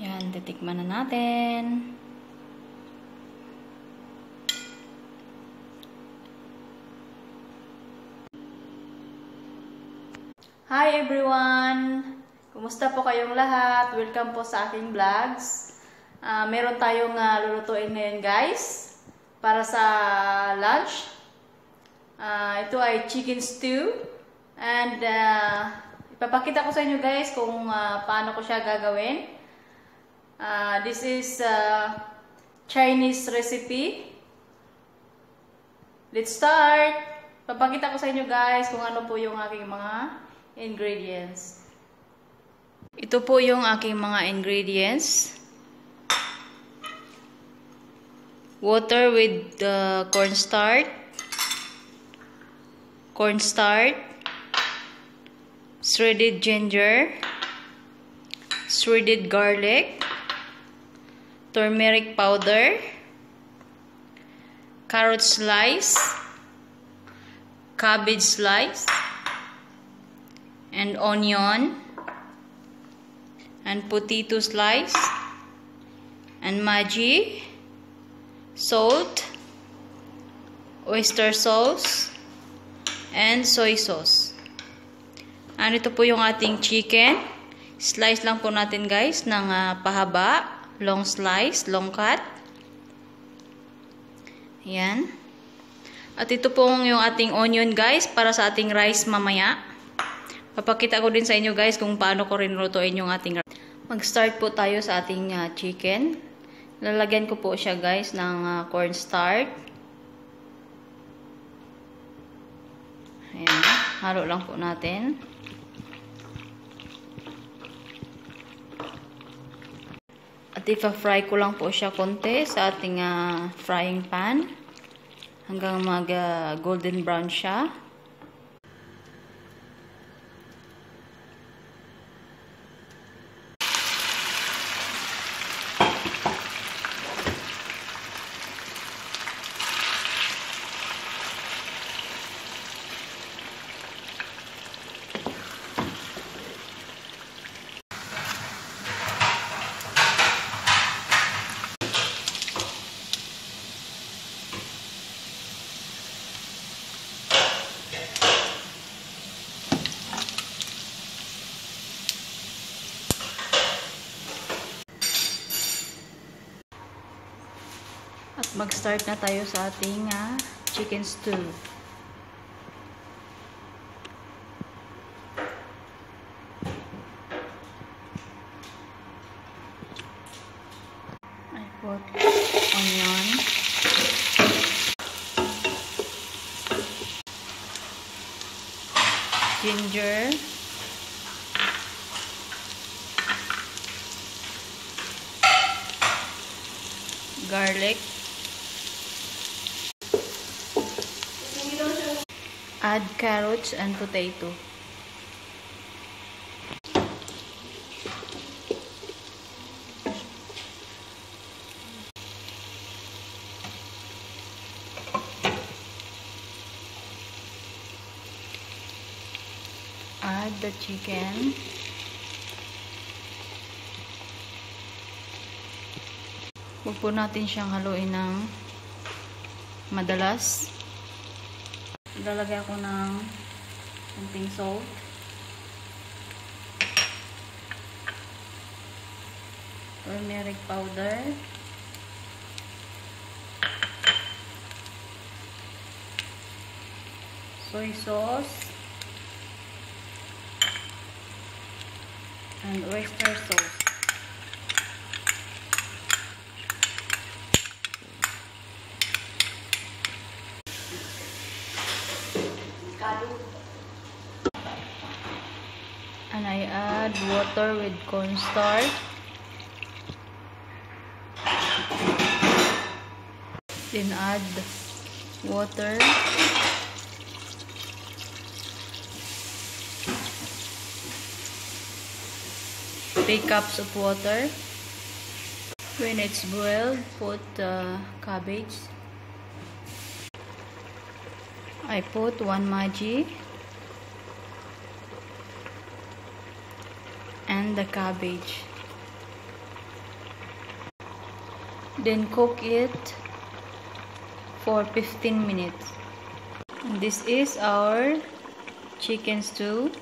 Yan, titikman na natin. Hi everyone! Kumusta po kayong lahat? Welcome po sa aking vlogs. Ah, meron tayong ah, lulutuin ngayon guys para sa lunch. Ah, ito ay chicken stew and ah, ipapakita ko sa inyo guys kung ah, paano ko siya gagawin. Ah, this is ah, Chinese recipe. Let's start! Papakita ko sa inyo guys kung ano po yung aking mga ingredients. Ito po yung aking mga ingredients. Water with uh, cornstarch. Cornstarch. Shredded ginger. Shredded garlic. Turmeric powder. Carrot slice. Cabbage slice and onion and potato slice and Maggi salt oyster sauce and soy sauce and ito po yung ating chicken slice lang po natin guys ng uh, pahaba long slice, long cut yan at ito po yung ating onion guys para sa ating rice mamaya Papakita ko din sa inyo guys kung paano ko rin lutuin yung ating Mag-start po tayo sa ating uh, chicken. Lalagyan ko po siya guys ng uh, cornstarch. Ayan. Halo lang po natin. At ipa-fry ko lang po siya konti sa ating uh, frying pan. Hanggang mag uh, golden brown siya. Mag-start na tayo sa ating uh, chicken stew. I put onion. Ginger. Garlic. Add carrots and potato. Add the chicken. Huwag po natin siyang haluin ng madalas. Lalagay ako ng konting salt. Turmeric powder. Soy sauce. And oyster sauce. And I add water with cornstarch. Then add water. Three cups of water. When it's boiled, put uh, cabbage. I put one Maggi and the cabbage. Then cook it for 15 minutes. This is our chicken stew.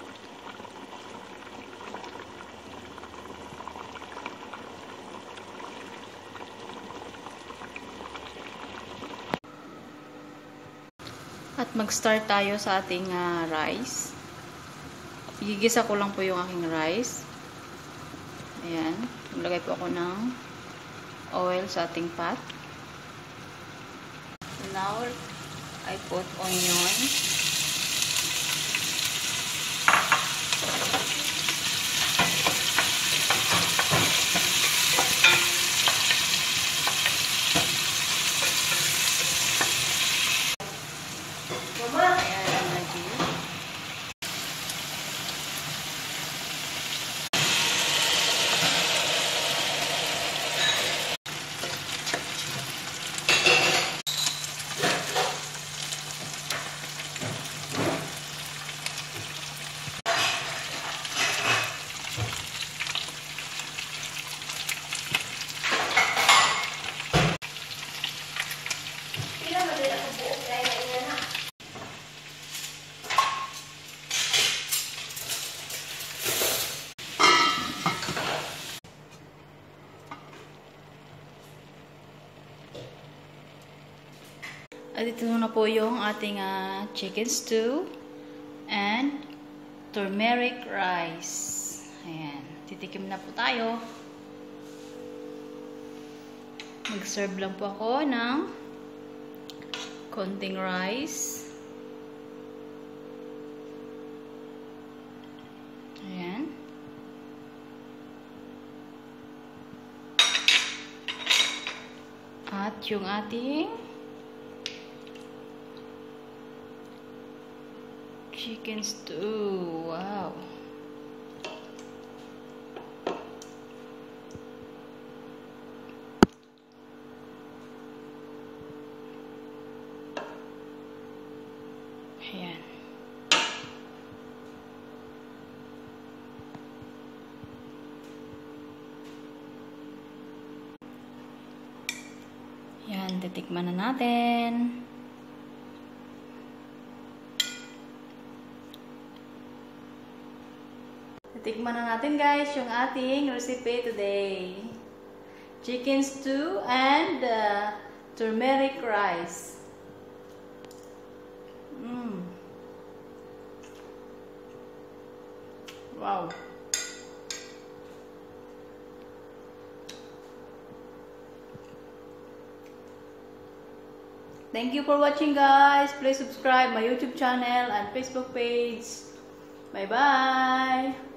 At mag-start tayo sa ating ah, rice. Gigisa ko lang po yung aking rice. Ayan. Maglagay po ako ng oil sa ating pot. Now, I put onion. At ito na po yung ating ah, chicken stew and turmeric rice. Ayan. Titikim na po tayo. Mag-serve lang po ako ng konting rice. Ayan. At yung ating chicken stew. Wow. Ayan. Yan, titikman na natin. Titikman na natin guys yung ating recipe today. Chicken stew and uh, turmeric rice. Mm. Wow. Thank you for watching guys. Please subscribe my YouTube channel and Facebook page. Bye bye.